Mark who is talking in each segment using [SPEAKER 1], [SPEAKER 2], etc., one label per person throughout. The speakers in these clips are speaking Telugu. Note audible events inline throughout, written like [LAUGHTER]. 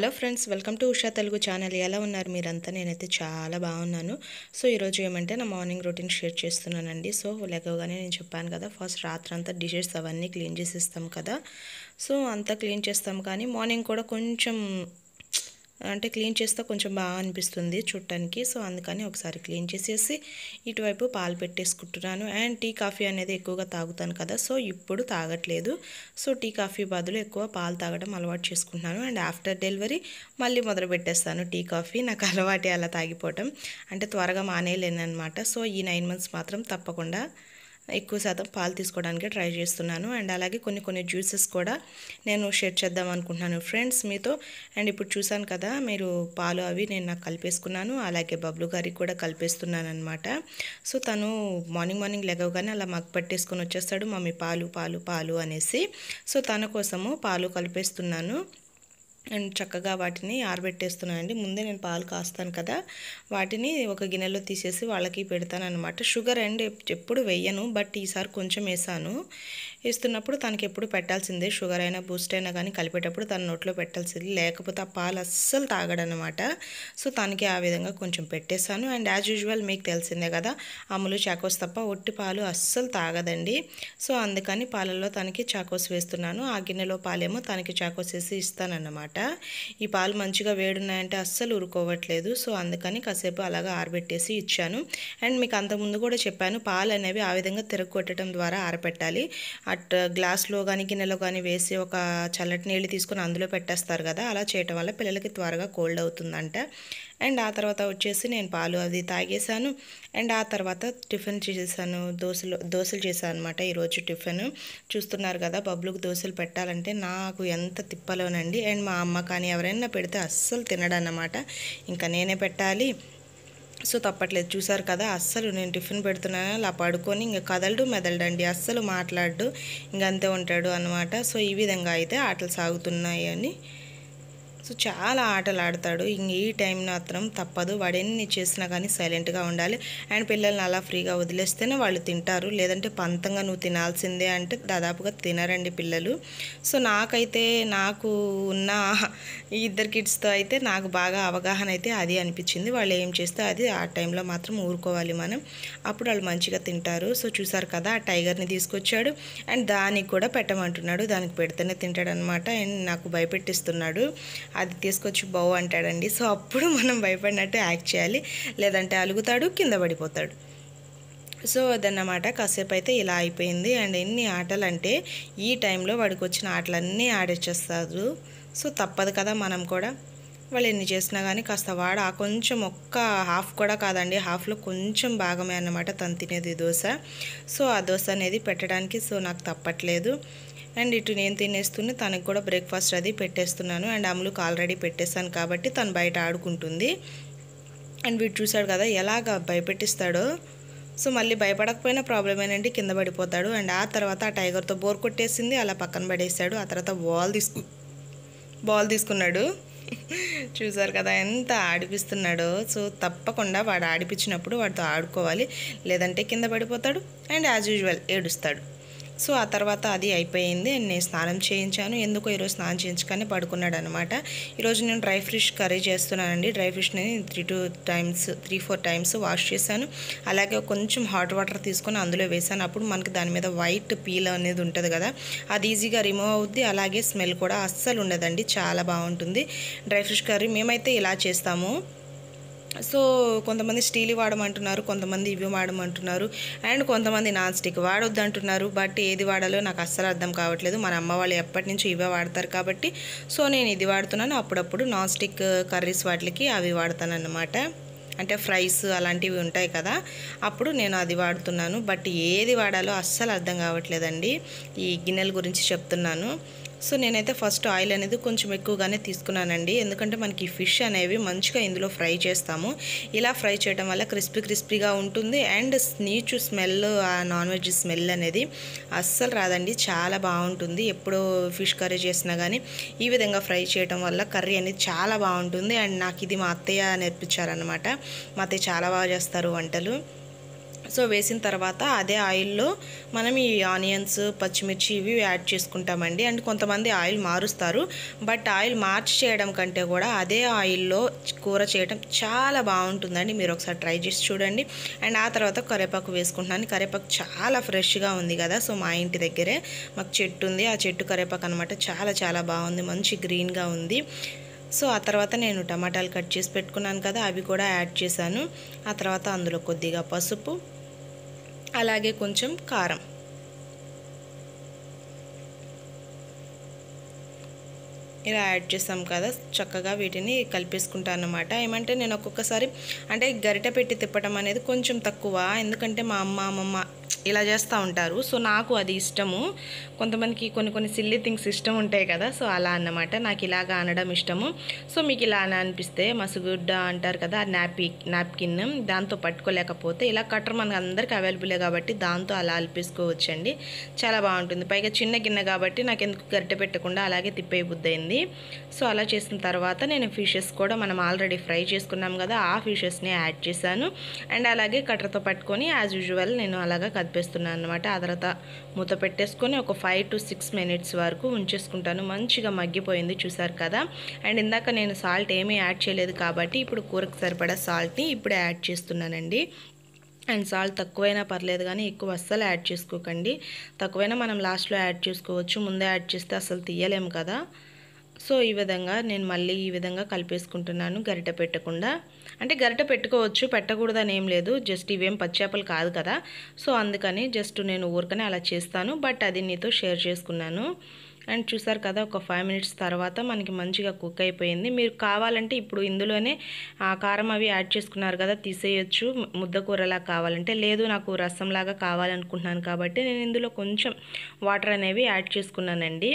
[SPEAKER 1] Hello friends welcome to Usha Telugu channel. ఎలా ఉన్నారు మీరంతా? నేనైతే చాలా బాగున్నాను. సో ఈరోజు ఏమంటే నా మార్నింగ్ రొటీన్ షేర్ చేస్తున్నానండి. సో లేకగానే నేను చెప్పాను కదా ఫస్ట్ రాత్రంతా డిషెస్ అవన్నీ క్లీన్ చేసేస్తాం కదా. సో అంతా క్లీన్ చేస్తాం కానీ మార్నింగ్ కూడా కొంచెం అంటే క్లీన్ చేస్తే కొంచెం బాగా అనిపిస్తుంది చూడటానికి సో అందుకని ఒకసారి క్లీన్ చేసేసి ఇటువైపు పాలు పెట్టేసుకుంటున్నాను. అండ్ టీ కాఫీ అనేది ఎక్కువగా తాగుతాను కదా సో ఇప్పుడు తాగట్లేదు. సో టీ కాఫీ బదులు ఎక్కువ పాలు తాగడం అలవాటు చేసుకుంటున్నాను. అండ్ ఆఫ్టర్ డెలివరీ మళ్ళీ మొదలు పెట్టేస్తాను టీ కాఫీ. నాకు అలవాటే అలా తాగిపోవటం. అంటే త్వరగా మానేయలేను అనమాట సో ఈ నైన్ మంత్స్ మాత్రం తప్పకుండా ఎక్కువ శాతం పాలు తీసుకోవడానికి ట్రై చేస్తున్నాను. అండ్ అలాగే కొన్ని కొన్ని జ్యూసెస్ కూడా నేను షేర్ చేద్దాం అనుకుంటున్నాను ఫ్రెండ్స్ మీతో. అండ్ ఇప్పుడు చూసాను కదా మీరు పాలు అవి నేను నాకు కలిపేసుకున్నాను. అలాగే బబ్లు గారికి కూడా కలిపేస్తున్నాను అనమాట సో తను మార్నింగ్ మార్నింగ్ లెగవగానే అలా మగ్గు పట్టేసుకొని వచ్చేస్తాడు. మమ్మీ పాలు పాలు పాలు అనేసి. సో తన కోసము పాలు కలిపేస్తున్నాను. అండ్ చక్కగా వాటిని ఆరబెట్టేస్తున్నానండి. ముందే నేను పాలు కాస్తాను కదా వాటిని ఒక గిన్నెలో తీసేసి వాళ్ళకి పెడతాను అనమాట షుగర్ అండ్ ఎప్పుడు వెయ్యను బట్ ఈసారి కొంచెం వేసాను. వేస్తున్నప్పుడు తనకి ఎప్పుడు పెట్టాల్సిందే షుగర్ అయినా బూస్ట్ అయినా కానీ కలిపేటప్పుడు తన నోట్లో పెట్టాల్సింది. లేకపోతే ఆ పాలు అస్సలు తాగడనమాట సో తనకి ఆ విధంగా కొంచెం పెట్టేశాను. అండ్ యాజ్ యూజువల్ మీకు తెలిసిందే కదా అమ్ములు చాకోస్ తప్ప ఒట్టి పాలు అస్సలు తాగదండి. సో అందుకని పాలల్లో తనకి చాకోస్ వేస్తున్నాను. ఆ గిన్నెలో పాలేమో తనకి చాకోస్ వేసి ఇస్తానన్నమాట. ఈ పాలు మంచిగా వేడున్నాయంటే అస్సలు ఉరుకోవట్లేదు సో అందుకని కాసేపు అలాగా ఆరబెట్టేసి ఇచ్చాను. అండ్ మీకు అంతకుముందు కూడా చెప్పాను పాలు అనేవి ఆ విధంగా తిరగొట్టడం ద్వారా ఆరబెట్టాలి. అట్ గ్లాస్లో కానీ గిన్నెలో కానీ వేసి ఒక చల్లటి నీళ్ళు తీసుకొని అందులో పెట్టేస్తారు కదా అలా చేయటం వల్ల పిల్లలకి త్వరగా కోల్డ్ అవుతుందంట. అండ్ ఆ తర్వాత వచ్చేసి నేను పాలు అది తాగేశాను. అండ్ ఆ తర్వాత టిఫిన్ చేశాను దోశలు దోశలు చేశాను అనమాట ఈరోజు టిఫిన్. చూస్తున్నారు కదా బబ్లుకు దోశలు పెట్టాలంటే నాకు ఎంత తిప్పలోనండి. అండ్ మా అమ్మ కానీ ఎవరైనా పెడితే అస్సలు తినడన్నమాట. ఇంకా నేనే పెట్టాలి. సో తప్పట్లేదు. చూసారు కదా అస్సలు నేను టిఫిన్ పెడుతున్నాను? అలా పడుకొని ఇంకా కదలడు మెదలడండి. అస్సలు మాట్లాడు ఇంక అంతే ఉంటాడు అనమాట సో ఈ విధంగా అయితే ఆటలు సాగుతున్నాయి అని సో చాలా ఆటలు ఆడతాడు. ఇంక ఈ టైం మాత్రం తప్పదు. వాడు ఎన్ని చేసినా కానీ సైలెంట్గా ఉండాలి. అండ్ పిల్లల్ని అలా ఫ్రీగా వదిలేస్తేనే వాళ్ళు తింటారు. లేదంటే పంతంగా నువ్వు తినాల్సిందే అంటే దాదాపుగా తినరండి పిల్లలు. సో నాకైతే నాకు ఉన్న ఈ ఇద్దరు కిడ్స్తో అయితే నాకు బాగా అవగాహన అయితే అది అనిపించింది. వాళ్ళు ఏం చేస్తే అది ఆ టైంలో మాత్రం ఊరుకోవాలి మనం. అప్పుడు వాళ్ళు మంచిగా తింటారు. సో చూసారు కదా ఆ టైగర్ని తీసుకొచ్చాడు. అండ్ దానికి కూడా పెట్టమంటున్నాడు. దానికి పెడితేనే తింటాడు అనమాట అండ్ నాకు భయపెట్టిస్తున్నాడు. అది తీసుకొచ్చి బావు అంటాడండి. సో అప్పుడు మనం భయపడినట్టు యాక్ట్ చేయాలి. లేదంటే అలుగుతాడు కింద పడిపోతాడు. సో అదన్నమాట. కాసేపు అయితే ఇలా అయిపోయింది. అండ్ ఎన్ని ఆటలు అంటే ఈ టైంలో వాడికి వచ్చిన ఆటలన్నీ ఆడేసేస్తారు సో తప్పదు కదా మనం కూడా. వాళ్ళు ఎన్ని చేసినా కానీ కాస్త వాడ. ఆ కొంచెం ఒక్క హాఫ్ కూడా కాదండి. హాఫ్లో కొంచెం భాగమే అన్నమాట తను తినేది దోశ. సో ఆ దోశ అనేది పెట్టడానికి సో నాకు తప్పట్లేదు. అండ్ ఇటు నేను తినేస్తూనే తనకు కూడా బ్రేక్ఫాస్ట్ అది పెట్టేస్తున్నాను. అండ్ అమ్ములకు ఆల్రెడీ పెట్టేస్తాను కాబట్టి తను బయట ఆడుకుంటుంది. అండ్ వీడు చూశాడు కదా ఎలాగ భయపెట్టిస్తాడో. సో మళ్ళీ భయపడకపోయినా ప్రాబ్లమేనండి కింద పడిపోతాడు. అండ్ ఆ తర్వాత ఆ టైగర్తో బోర్ కొట్టేసింది అలా పక్కన పడేసాడు ఆ తర్వాత బాల్ తీసుకు బాల్ తీసుకున్నాడు. [LAUGHS] చూసారు కదా ఎంత ఆడిపిస్తున్నాడో. సో తప్పకుండా వాడు ఆడిపించినప్పుడు వాడితో ఆడుకోవాలి. లేదంటే కింద పడిపోతాడు. అండ్ యాజ్ యూజువల్ ఏడుస్తాడు. సో ఆ తర్వాత అది అయిపోయింది. నేను స్నానం చేయించాను. ఎందుకో ఈరోజు స్నానం చేయించుకొని పడుకున్నాడు అనమాట ఈరోజు నేను డ్రై ఫిష్ కర్రీ చేస్తున్నానండి. Dry ఫిష్ని three two times three four times wash చేశాను. అలాగే కొంచెం హాట్ వాటర్ తీసుకొని అందులో వేసాను అప్పుడు మనకి దాని మీద వైట్ పీల్ అనేది ఉంటుంది కదా అది ఈజీగా రిమూవ్ అవుద్ది. అలాగే స్మెల్ కూడా అస్సలు ఉండదండి. చాలా బాగుంటుంది. డ్రై ఫిష్ కర్రీ మేమైతే ఇలా చేస్తాము. సో కొంతమంది స్టీల్ వాడమంటున్నారు కొంతమంది ఇవి వాడమంటున్నారు అండ్ కొంతమంది నాన్ స్టిక్ వాడొద్దు అంటున్నారు బట్ ఏది వాడాలో నాకు అస్సలు అర్థం కావట్లేదు. మన అమ్మ వాళ్ళు ఎప్పటి నుంచి ఇవే వాడతారు కాబట్టి సో నేను ఇది వాడుతున్నాను. అప్పుడప్పుడు నాన్ స్టిక్ కర్రీస్ వాటికి అవి వాడతాను అన్నమాట అంటే ఫ్రైస్ అలాంటివి ఉంటాయి కదా అప్పుడు నేను అది వాడుతున్నాను. బట్ ఏది వాడాలో అస్సలు అర్థం కావట్లేదండి. ఈ గిన్నెల గురించి చెప్తున్నాను. సో నేనైతే ఫస్ట్ ఆయిల్ అనేది కొంచెం ఎక్కువగానే తీసుకున్నానండి. ఎందుకంటే మనకి ఫిష్ అనేవి మంచిగా ఇందులో ఫ్రై చేస్తాము. ఇలా ఫ్రై చేయడం వల్ల క్రిస్పీ క్రిస్పీగా ఉంటుంది. అండ్ నీచు స్మెల్ ఆ నాన్ వెజ్ స్మెల్ అనేది అస్సలు రాదండి. చాలా బాగుంటుంది. ఎప్పుడో ఫిష్ కర్రీ చేసినా కానీ ఈ విధంగా ఫ్రై చేయడం వల్ల కర్రీ అనేది చాలా బాగుంటుంది. అండ్ నాకు ఇది మా అత్తయ్య నేర్పించారనమాట మా అత్తయ్య చాలా బాగా చేస్తారు వంటలు. సో వేసిన తర్వాత అదే ఆయిల్లో మనం ఈ ఆనియన్స్ పచ్చిమిర్చి ఇవి యాడ్ చేసుకుంటామండి. అండ్ కొంతమంది ఆయిల్ మారుస్తారు. బట్ ఆయిల్ మార్చి చేయడం కంటే కూడా అదే ఆయిల్లో కూర చేయడం చాలా బాగుంటుందండి. మీరు ఒకసారి ట్రై చేసి చూడండి. అండ్ ఆ తర్వాత కరేపాకు వేసుకుంటున్నాను. కరేపాకు చాలా ఫ్రెష్గా ఉంది కదా. సో మా ఇంటి దగ్గరే మాకు చెట్టు ఉంది. ఆ చెట్టు కరివేపాకు అనమాట చాలా చాలా బాగుంది. మంచి గ్రీన్గా ఉంది. సో ఆ తర్వాత నేను టమాటాలు కట్ చేసి పెట్టుకున్నాను కదా. అవి కూడా యాడ్ చేశాను. ఆ తర్వాత అందులో కొద్దిగా పసుపు అలాగే కొంచెం కారం. ఇలా యాడ్ చేస్తాం కదా చక్కగా వీటిని కలిపేసుకుంటాను అనమాట ఏమంటే నేను ఒక్కొక్కసారి అంటే గరిట పెట్టి తిప్పటం అనేది కొంచెం తక్కువ ఎందుకంటే మా అమ్మ అమ్మమ్మ ఇలా చేస్తూ ఉంటారు. సో నాకు అది ఇష్టము. కొంతమందికి కొన్ని కొన్ని సిల్లీ థింగ్స్ ఇష్టం ఉంటాయి కదా సో అలా అన్నమాట. నాకు ఇలాగా అనడం ఇష్టము. సో మీకు ఇలా అని అనిపిస్తే మసుగుడ్డ అంటారు కదా నాపి నాప్కిన్. దాంతో పట్టుకోలేకపోతే ఇలా కట్టర్ మనకు అందరికీ అవైలబులే కాబట్టి దాంతో అలా అలిపేసుకోవచ్చండి. చాలా బాగుంటుంది. పైగా చిన్న గిన్నె కాబట్టి నాకు ఎందుకు గరిటె పెట్టకుండా అలాగే తిప్పే బుద్ధైంది సో అలా చేసిన తర్వాత నేను ఫిషెస్ కూడా మనం ఆల్రెడీ ఫ్రై చేసుకున్నాం కదా ఆ ఫిషెస్ని యాడ్ చేశాను. అండ్ అలాగే కట్టర్తో పట్టుకొని యాజ్ యూజువల్ నేను అలాగా కలిపేస్తున్నాను అనమాట ఆ తర్వాత మూత పెట్టేసుకొని ఒక ఫైవ్ టు సిక్స్ మినిట్స్ వరకు ఉంచేసుకుంటాను. మంచిగా మగ్గిపోయింది చూసారు కదా. అండ్ ఇందాక నేను సాల్ట్ ఏమీ యాడ్ చేయలేదు కాబట్టి ఇప్పుడు కూరకు సరిపడా సాల్ట్ని ఇప్పుడే యాడ్ చేస్తున్నానండి. అండ్ సాల్ట్ తక్కువైనా పర్లేదు కానీ ఎక్కువ అస్సలు యాడ్ చేసుకోకండి. తక్కువైనా మనం లాస్ట్లో యాడ్ చేసుకోవచ్చు. ముందే యాడ్ చేస్తే అసలు తీయలేము కదా. సో ఈ విధంగా నేను మళ్ళీ ఈ విధంగా కలిపేసుకుంటున్నాను గరిట పెట్టకుండా. అంటే గరిట పెట్టుకోవచ్చు పెట్టకూడదని ఏం లేదు. జస్ట్ ఇవేం పచ్చేపలు కాదు కదా. సో అందుకని జస్ట్ నేను ఊరికనే అలా చేస్తాను. బట్ అది నీతో షేర్ చేసుకున్నాను. అండ్ చూసారు కదా ఒక ఫైవ్ మినిట్స్ తర్వాత మనకి మంచిగా కుక్ అయిపోయింది. మీరు కావాలంటే ఇప్పుడు ఇందులోనే ఆ కారం అవి యాడ్ చేసుకున్నారు కదా తీసేయొచ్చు. ముద్ద కూరలా కావాలంటే. లేదు నాకు రసంలాగా కావాలనుకుంటున్నాను కాబట్టి నేను ఇందులో కొంచెం వాటర్ అనేవి యాడ్ చేసుకున్నానండి.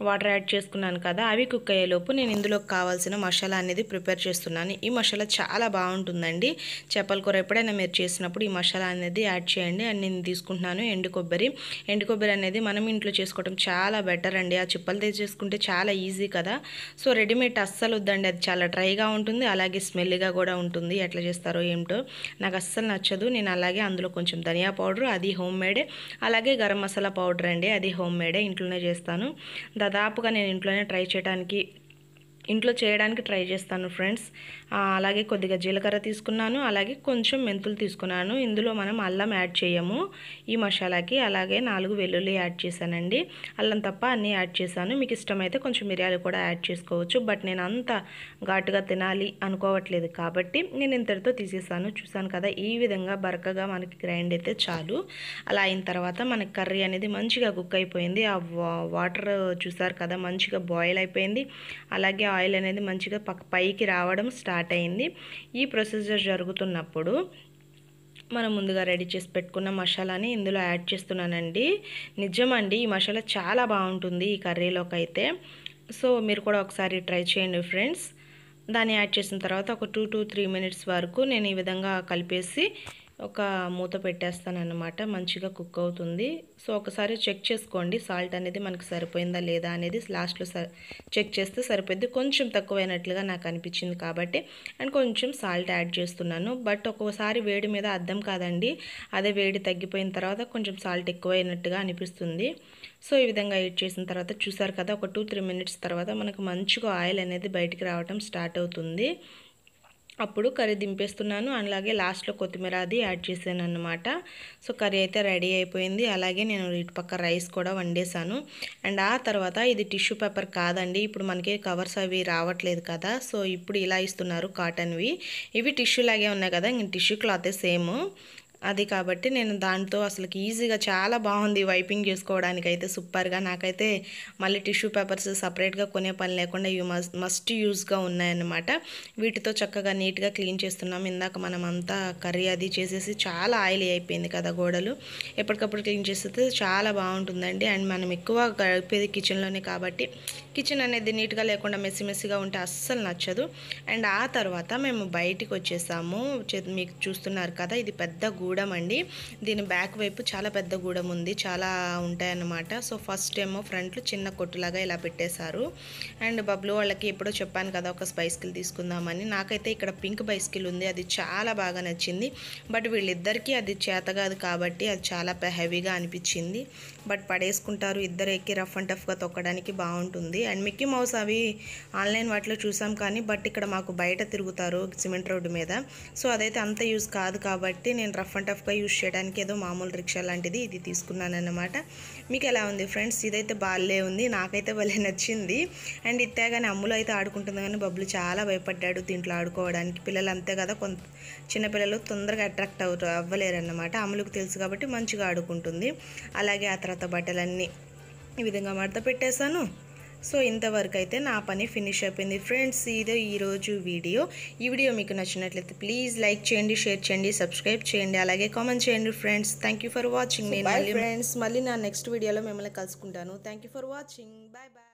[SPEAKER 1] వాటర్ యాడ్ చేసుకున్నాను కదా అవి కుక్ అయ్యేలోపు నేను ఇందులో కావాల్సిన మసాలా అనేది ప్రిపేర్ చేస్తున్నాను. ఈ మసాలా చాలా బాగుంటుందండి. చేపల కూర ఎప్పుడైనా మీరు చేసినప్పుడు ఈ మసాలా అనేది యాడ్ చేయండి. అండ్ నేను తీసుకుంటున్నాను ఎండు కొబ్బరి. ఎండు కొబ్బరి అనేది మనం ఇంట్లో చేసుకోవడం చాలా బెటర్ అండి. ఆ చిప్పలు తెచ్చేసుకుంటే చాలా ఈజీ కదా. సో రెడీమేడ్ అస్సలు వద్దండి. అది చాలా డ్రైగా ఉంటుంది. అలాగే స్మెల్గా కూడా ఉంటుంది. ఎట్లా చేస్తారో ఏమిటో నాకు అస్సలు నచ్చదు. నేను అలాగే అందులో కొంచెం ధనియా పౌడర్ అది హోమ్ మేడే. అలాగే గరం మసాలా పౌడర్ అండి. అది హోమ్ మేడే. ఇంట్లోనే చేస్తాను. దాదాపుగా నేను ఇంట్లోనే ట్రై చేయడానికి ఇంట్లో చేయడానికి ట్రై చేస్తాను ఫ్రెండ్స్. అలాగే కొద్దిగా జీలకర్ర తీసుకున్నాను అలాగే కొంచెం మెంతులు తీసుకున్నాను. ఇందులో మనం అల్లం యాడ్ చేయము ఈ మసాలాకి. అలాగే నాలుగు వెల్లుల్లి యాడ్ చేశానండి. అల్లం తప్ప అన్నీ యాడ్ చేశాను. మీకు ఇష్టమైతే కొంచెం మిరియాలు కూడా యాడ్ చేసుకోవచ్చు బట్ నేను అంత ఘాటుగా తినాలి అనుకోవట్లేదు కాబట్టి నేను ఇంతటితో తీసేసాను. చూసాను కదా ఈ విధంగా బరకగా మనకి గ్రైండ్ అయితే చాలు. అలా అయిన తర్వాత మనకి కర్రీ అనేది మంచిగా కుక్ అయిపోయింది. ఆ వాటర్ చూసారు కదా మంచిగా బాయిల్ అయిపోయింది. అలాగే ఆయిల్ అనేది మంచిగా పైకి రావడం స్టార్ట్ స్టార్ట్ అయింది. ఈ ప్రొసీజర్ జరుగుతున్నప్పుడు మనం ముందుగా రెడీ చేసి పెట్టుకున్న మసాలాని ఇందులో యాడ్ చేస్తున్నానండి. నిజమండి ఈ మసాలా చాలా బాగుంటుంది ఈ కర్రీలోకి అయితే సో మీరు కూడా ఒకసారి ట్రై చేయండి ఫ్రెండ్స్. దాన్ని యాడ్ చేసిన తర్వాత ఒక టూ టు త్రీ మినిట్స్ వరకు నేను ఈ విధంగా కలిపేసి ఒక మూత పెట్టేస్తాను అనమాట మంచిగా కుక్ అవుతుంది. సో ఒకసారి చెక్ చేసుకోండి. సాల్ట్ అనేది మనకు సరిపోయిందా లేదా అనేది లాస్ట్లో చెక్ చేస్తే సరిపోద్ది కొంచెం తక్కువైనట్లుగా నాకు అనిపించింది కాబట్టి అండ్ కొంచెం సాల్ట్ యాడ్ చేస్తున్నాను. బట్ ఒక్కోసారి వేడి మీద అర్థం కాదండి. అదే వేడి తగ్గిపోయిన తర్వాత కొంచెం సాల్ట్ ఎక్కువైనట్టుగా అనిపిస్తుంది. సో ఈ విధంగా యాడ్ చేసిన తర్వాత చూసారు కదా ఒక టూ త్రీ మినిట్స్ తర్వాత మనకు మంచిగా ఆయిల్ అనేది బయటికి రావడం స్టార్ట్ అవుతుంది. అప్పుడు కర్రీ దింపేస్తున్నాను. అలాగే లాస్ట్లో కొత్తిమీర అది యాడ్ చేశాను అనమాట సో కర్రీ అయితే రెడీ అయిపోయింది. అలాగే నేను ఇటు పక్క రైస్ కూడా వండేసాను అండ్ ఆ తర్వాత ఇది టిష్యూ పేపర్ కాదండి. ఇప్పుడు మనకి కవర్స్ అవి రావట్లేదు కదా. సో ఇప్పుడు ఇలా ఇస్తున్నారు కాటన్వి. ఇవి టిష్యూ లాగే ఉన్నాయి కదా. ఇంక టిష్యూ క్లాతే సేమ్. అది కాబట్టి నేను దాంతో అసలుకి ఈజీగా చాలా బాగుంది వైపింగ్ చేసుకోవడానికి అయితే సూపర్గా. నాకైతే మళ్ళీ టిష్యూ పేపర్స్ సపరేట్గా కొనే పని లేకుండా ఇవి మస్ట్ మస్ట్ యూజ్గా ఉన్నాయన్నమాట. వీటితో చక్కగా నీట్గా క్లీన్ చేస్తున్నాం. ఇందాక మనం అంతా కర్రీ అది చేసేసి చాలా ఆయిలీ అయిపోయింది కదా గోడలు. ఎప్పటికప్పుడు క్లీన్ చేస్తే చాలా బాగుంటుందండి. అండ్ మనం ఎక్కువ గడిపేది కిచెన్లోనే కాబట్టి కిచెన్ అనేది నీట్గా లేకుండా మెస్సి మెస్సిగా ఉంటే అస్సలు నచ్చదు. అండ్ ఆ తర్వాత మేము బయటికి వచ్చేసాము. మీకు చూస్తున్నారు కదా ఇది పెద్ద గూడెం అండి. దీని బ్యాక్ వైపు చాలా పెద్ద గూడెం ఉంది. చాలా ఉంటాయన్నమాట. సో ఫస్ట్ ఏమో ఫ్రంట్లో చిన్న కొట్టులాగా ఇలా పెట్టేశారు. అండ్ బబ్లు వాళ్ళకి ఎప్పుడో చెప్పాను కదా ఒక బైస్కిల్ తీసుకుందామని. నాకైతే ఇక్కడ పింక్ బైస్కిల్ ఉంది. అది చాలా బాగా నచ్చింది. బట్ వీళ్ళిద్దరికీ అది చేతగాదు కాబట్టి అది చాలా హెవీగా అనిపించింది. బట్ పడేసుకుంటారు. ఇద్దరు ఎక్కి రఫ్ అండ్ టఫ్గా తొక్కడానికి బాగుంటుంది. అండ్ మిక్కీ మౌస్ అవి ఆన్లైన్ వాటిలో చూసాం కానీ బట్ ఇక్కడ మాకు బయట తిరుగుతారు సిమెంట్ రోడ్డు మీద. సో అదైతే అంత యూస్ కాదు కాబట్టి నేను రఫ్ అండ్ టఫ్గా యూస్ చేయడానికి ఏదో మామూలు రిక్షా లాంటిది ఇది తీసుకున్నాను అన్నమాట మీకు ఎలా ఉంది ఫ్రెండ్స్? ఇదైతే బాగాలే ఉంది. నాకైతే భలే నచ్చింది. అండ్ ఇత్తే కానీ అమ్ములు అయితే ఆడుకుంటుంది కానీ బబ్బులు చాలా భయపడ్డాడు దీంట్లో ఆడుకోవడానికి. పిల్లలు అంతే కదా కొంత చిన్నపిల్లలు తొందరగా అట్రాక్ట్ అవ అవ్వలేరు అన్నమాట అమ్ములకు తెలుసు కాబట్టి మంచిగా ఆడుకుంటుంది. అలాగే ఆ తర్వాత బట్టలన్నీ ఈ విధంగా మడత పెట్టేశాను. సో ఇంతవరకు అయితే నా పని ఫినిష్ అయిపోయింది. ఫ్రెండ్స్ ఇదే ఈరోజు వీడియో. ఈ వీడియో మీకు నచ్చినట్లయితే ప్లీజ్ లైక్ చేయండి షేర్ చేయండి సబ్స్క్రైబ్ చేయండి అలాగే కామెంట్ చేయండి friends. Thank you for watching నేను ఫ్రెండ్స్ మళ్ళీ నా నెక్స్ట్ వీడియోలో మిమ్మల్ని కలుసుకుంటాను. Thank you for watching bye bye